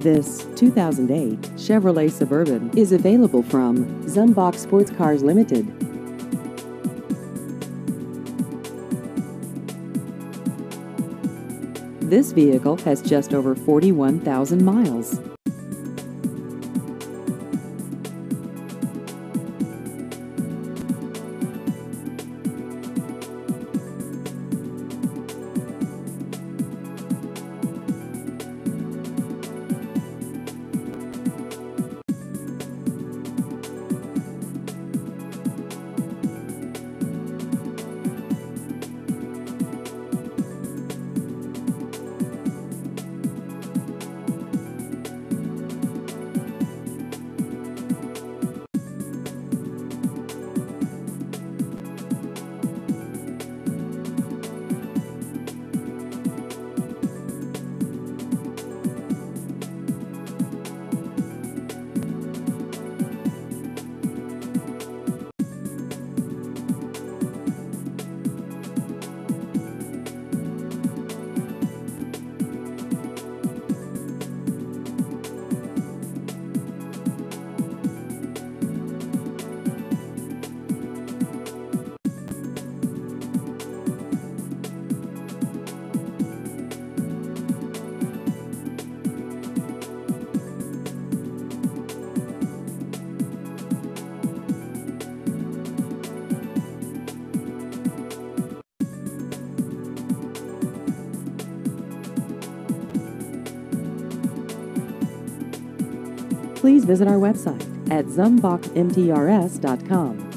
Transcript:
This 2008 Chevrolet Suburban is available from Zumbach Sports Cars Limited. This vehicle has just over 41,000 miles. Please visit our website at zumbachmtrs.com.